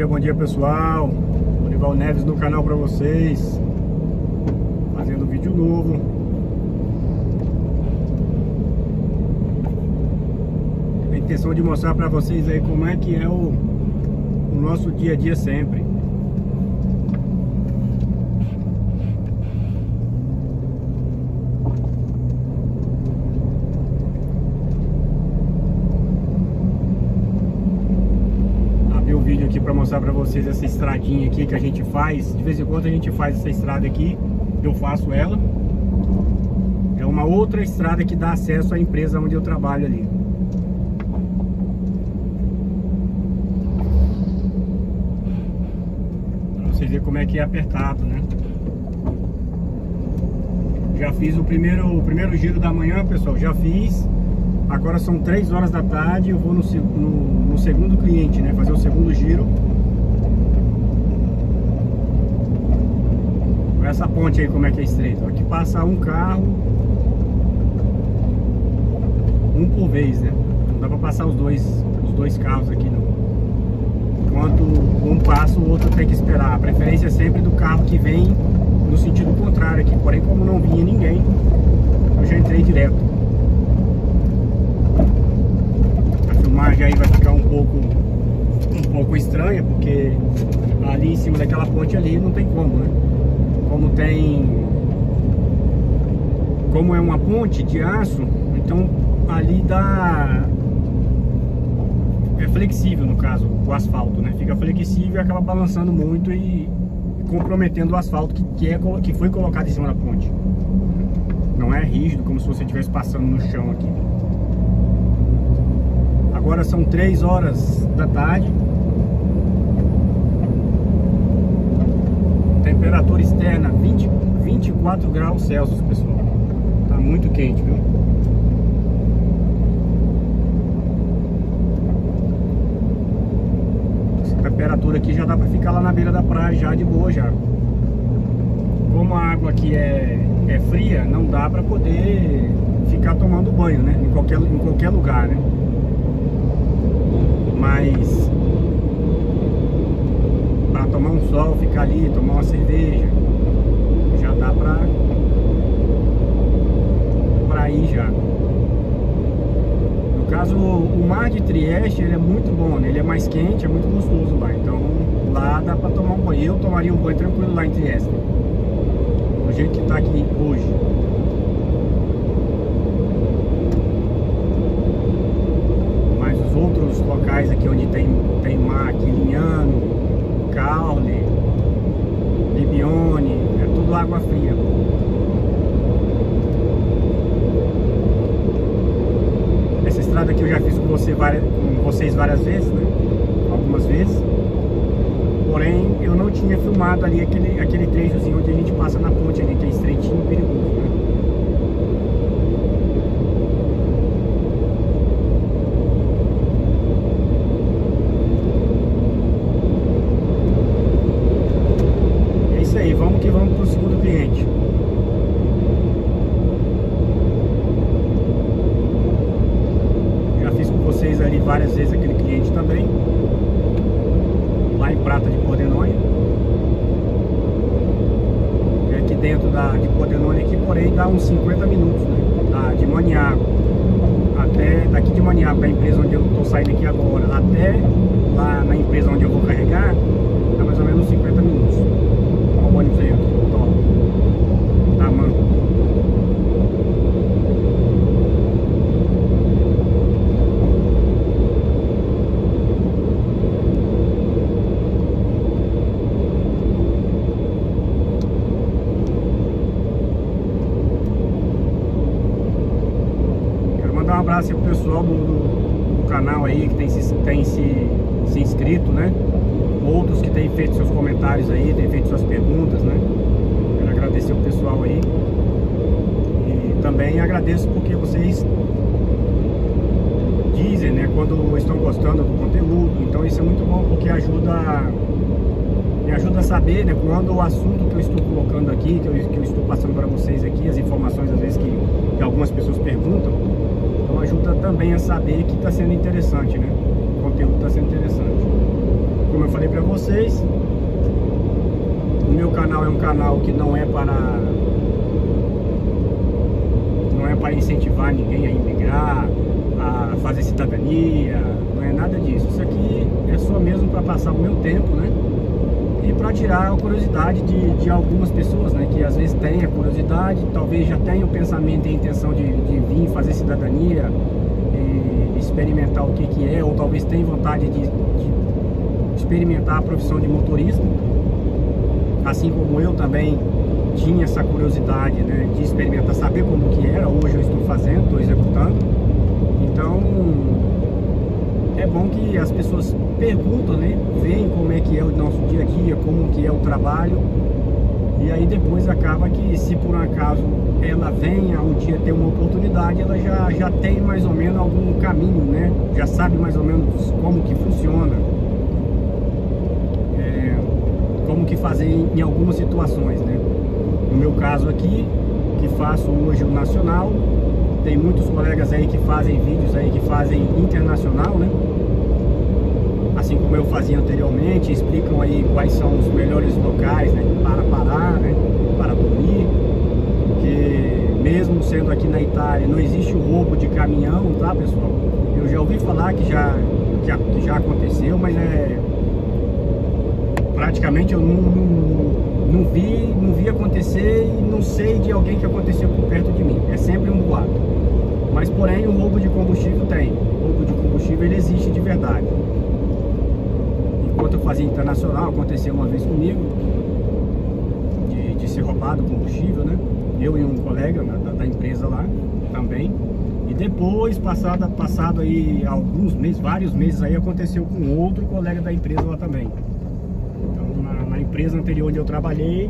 dia, bom dia pessoal. Olival Neves no canal para vocês. Fazendo vídeo novo. A intenção de mostrar para vocês aí como é que é o, o nosso dia a dia sempre para mostrar para vocês essa estradinha aqui que a gente faz. De vez em quando a gente faz essa estrada aqui, eu faço ela. É uma outra estrada que dá acesso à empresa onde eu trabalho ali. Para vocês verem como é que é apertado, né? Já fiz o primeiro, o primeiro giro da manhã, pessoal, já fiz. Agora são 3 horas da tarde, eu vou no, no, no, segundo cliente, né? Fazer o segundo giro. Essa ponte aí como é que é estreita. Aqui passa um carro, um por vez, né? Não dá pra passar os dois, os dois carros aqui não. Enquanto um passa, o outro tem que esperar. A preferência é sempre do carro que vem no sentido contrário aqui. Porém, como não vinha ninguém, eu já entrei direto. filmagem aí vai ficar um pouco um pouco estranha, porque ali em cima daquela ponte ali não tem como, né? Como tem como é uma ponte de aço, então ali dá é flexível no caso, o asfalto, né? Fica flexível e acaba balançando muito e, comprometendo o asfalto que, que, é, que foi colocado em cima da ponte. Não é rígido, como se você estivesse passando no chão aqui. Agora são 3 horas da tarde. Temperatura externa 20, 24 graus Celsius, pessoal. Tá muito quente, viu? Essa temperatura aqui já dá pra ficar lá na beira da praia já de boa já. Como a água aqui é, é fria, não dá pra poder ficar tomando banho, né? Em qualquer, em qualquer lugar, né? Mas tomar um sol, ficar ali, tomar uma cerveja, já dá pra, pra ir já. No caso, o mar de Trieste ele é muito bom, né? ele é mais quente, é muito gostoso lá. Então lá dá pra tomar um banho. Eu tomaria um banho tranquilo lá em Trieste. Do jeito que tá aqui hoje. outros locais aqui onde tem, tem mar, aqui, Linhano, Caule, Bibione, é tudo água fria. Essa estrada aqui eu já fiz com, você várias, com vocês várias vezes, né? Algumas vezes. Porém, eu não tinha filmado ali aquele, aquele trechozinho onde a gente passa na ponte ali, da, de Pordenone aqui, porém dá uns 50 minutos né, da, de Maniago. Até daqui de Maniago, da empresa onde eu estou saindo aqui agora, até lá na empresa onde eu vou carregar, abraço pro pessoal do, do, do, canal aí que tem, se, tem se, se inscrito, né? Outros que têm feito seus comentários aí, têm feito suas perguntas, né? Quero agradecer o pessoal aí. E também agradeço porque vocês dizem, né, quando estão gostando do conteúdo. Então isso é muito bom porque ajuda me ajuda a saber, né, quando o assunto que eu estou colocando aqui, que eu, que eu estou passando para vocês aqui, as informações às vezes que, que algumas pessoas perguntam, então ajuda também a saber que está sendo interessante, né? O conteúdo está sendo interessante. como eu falei para vocês, o meu canal é um canal que não é para não é para incentivar ninguém a imigrar, a fazer cidadania, não é nada disso. Isso aqui é só mesmo para passar o meu tempo, né? E para tirar a curiosidade de, de algumas pessoas, né? Que às vezes têm a curiosidade, talvez já tenham o pensamento e a intenção de, de vir fazer cidadania, e experimentar o que, que é, ou talvez tenham vontade de, de experimentar a profissão de motorista assim como eu também tinha essa curiosidade né, de experimentar, saber como que era, hoje eu estou fazendo, estou executando. Então é bom que as pessoas perguntam, né? Veem como é que é o nosso dia a dia, como que é o trabalho. E aí depois acaba que se por um acaso ela venha um dia ter uma oportunidade, ela já, já tem mais ou menos algum caminho, né? Já sabe mais ou menos como que funciona como que fazer em algumas situações, né? No meu caso aqui, que faço hoje o nacional, tem muitos colegas aí que fazem vídeos aí que fazem internacional, né? Assim como eu fazia anteriormente, explicam aí quais são os melhores locais né, para parar, né, para dormir, porque mesmo sendo aqui na Itália, não existe o roubo de caminhão, tá pessoal? Eu já ouvi falar que já, que, já aconteceu, mas é praticamente eu não, não, não, vi, não vi acontecer e não sei de alguém que aconteceu por perto de mim. É sempre um boato. Mas porém o roubo de combustível tem. O roubo de combustível ele existe de verdade. Enquanto eu fazia internacional, aconteceu uma vez comigo de, de ser roubado combustível, né? Eu e um colega da, da empresa lá também. E depois, passado, passado aí alguns meses, vários meses aí, aconteceu com outro colega da empresa lá também empresa anterior onde eu trabalhei,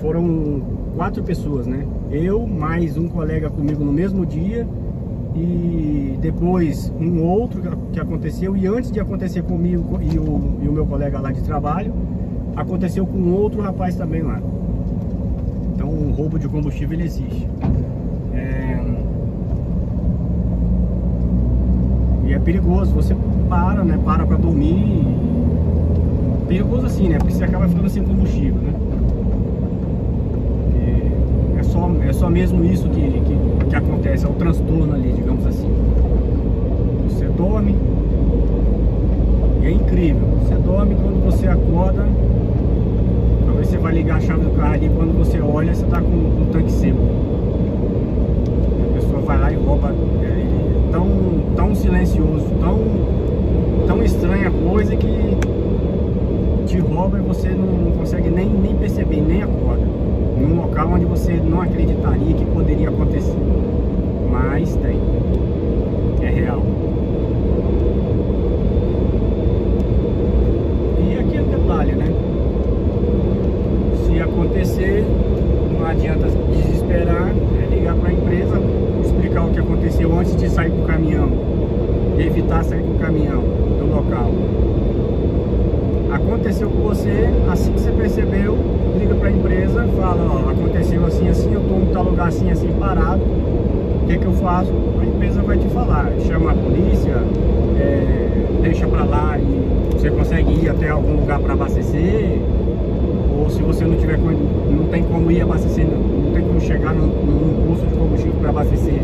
foram quatro pessoas, né? Eu, mais um colega comigo no mesmo dia e depois um outro que aconteceu e antes de acontecer comigo e o, e o meu colega lá de trabalho, aconteceu com outro rapaz também lá. Então o roubo de combustível existe. É... E é perigoso, você para, né? Para para dormir perigoso assim, né? Porque você acaba ficando sem combustível, né? É só, é só mesmo isso que, que, que acontece, é o transtorno ali, digamos assim. Você dorme e é incrível. Você dorme quando você acorda, talvez você vai ligar a chave do carro ali, quando você olha, você tá com um tanque seco. A pessoa vai lá e rouba. É, tão, tão silencioso, tão, tão estranha coisa que você não, consegue nem, nem perceber, nem acorda. Em um local onde você não acreditaria que poderia acontecer. Mas tem. É real. E aqui é o detalhe, né? Se acontecer, não adianta desesperar, é ligar para a empresa, explicar o que aconteceu antes de sair com o caminhão. Evitar sair com o caminhão do local aconteceu com você, assim que você percebeu, liga para a empresa, fala, ó, aconteceu assim, assim, eu estou em tal lugar assim, assim, parado, o que, que eu faço? A empresa vai te falar, chama a polícia, é, deixa para lá e você consegue ir até algum lugar para abastecer, ou se você não tiver não tem como ir abastecer, não tem como chegar num, num posto de combustível para abastecer,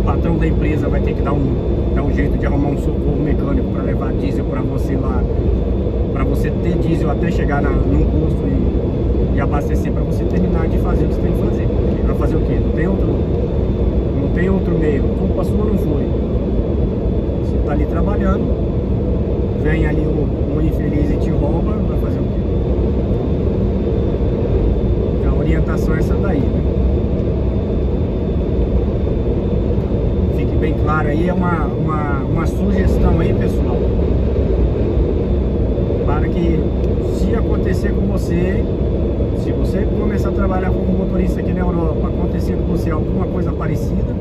o patrão da empresa vai ter que dar um, dar um jeito de arrumar um socorro mecânico para levar diesel para você lá para você ter diesel até chegar na, num posto e, e abastecer para você terminar de fazer o que você tem que fazer. Vai fazer o quê? Não tem outro, não tem outro meio. Culpa sua não foi. Você está ali trabalhando, vem ali um, um infeliz e te rouba, vai fazer o quê? Então, a orientação é essa daí, né? Fique bem claro aí, é uma, uma, uma sugestão aí, pessoal para que se acontecer com você, se você começar a trabalhar como motorista aqui na Europa, acontecer com você alguma coisa parecida,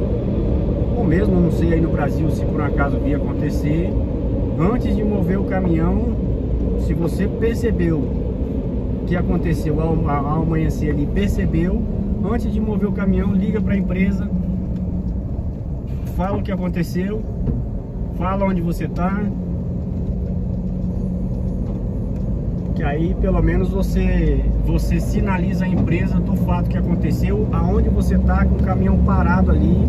ou mesmo, não sei, aí no Brasil, se por acaso vir acontecer, antes de mover o caminhão, se você percebeu que aconteceu ao, ao amanhecer ali, percebeu, antes de mover o caminhão, liga para a empresa, fala o que aconteceu, fala onde você está, Que aí pelo menos você você sinaliza a empresa do fato que aconteceu, aonde você está com o caminhão parado ali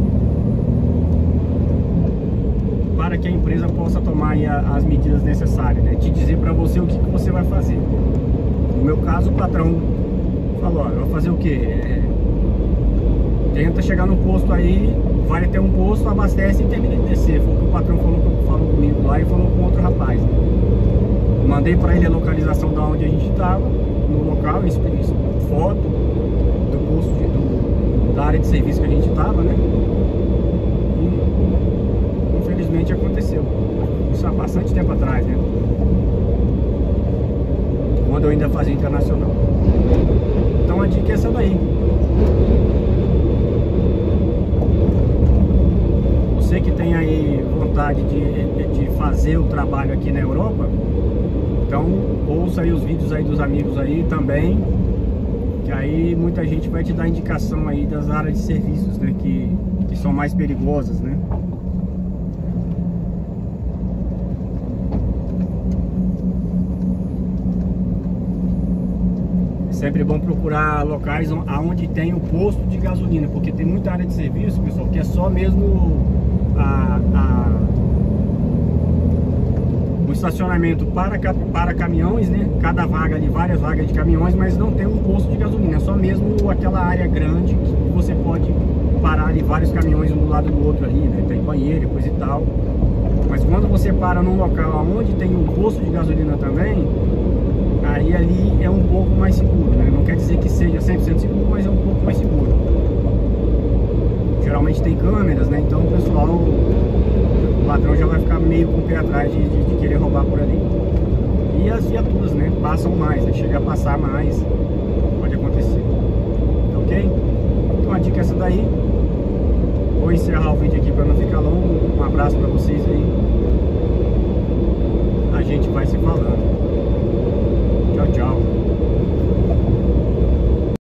para que a empresa possa tomar as medidas necessárias, né? Te dizer para você o que, que, você vai fazer. No meu caso, o patrão falou, ó, vai fazer o quê? É, tenta chegar no posto aí, vai até um posto, abastece e termina de descer. Foi o que o patrão falou, falou comigo lá e falou com outro rapaz. Né? Mandei para ele a localização da onde a gente estava, no local, foto do posto de, do, da área de serviço que a gente estava, né? E infelizmente aconteceu. Isso há bastante tempo atrás, né? Quando eu ainda fazia internacional. Então a dica é essa daí. Você que tem aí vontade de, de fazer o trabalho aqui na Europa, então ouça aí os vídeos aí dos amigos aí também, que aí muita gente vai te dar indicação aí das áreas de serviços, né, que, que são mais perigosas, né. É sempre bom procurar locais onde tem o posto de gasolina, porque tem muita área de serviço, pessoal, que é só mesmo a, a o estacionamento para, para caminhões, né? Cada vaga ali, várias vagas de caminhões, mas não tem um posto de gasolina, só mesmo aquela área grande que você pode parar ali vários caminhões um do lado do outro ali, né? Tem banheiro, coisa e tal. Mas quando você para num local onde tem um posto de gasolina também, aí ali é um pouco mais seguro, né? Não quer dizer que seja 100% seguro, mas é um pouco mais seguro. Geralmente tem câmeras, né? Então o pessoal o ladrão já vai ficar meio com o pé atrás de, de, de querer roubar por ali. E as viaturas, né, passam mais, né, chega a passar mais, pode acontecer. Ok? Então a dica é essa daí. Vou encerrar o vídeo aqui para não ficar longo. Um abraço para vocês aí. A gente vai se falando.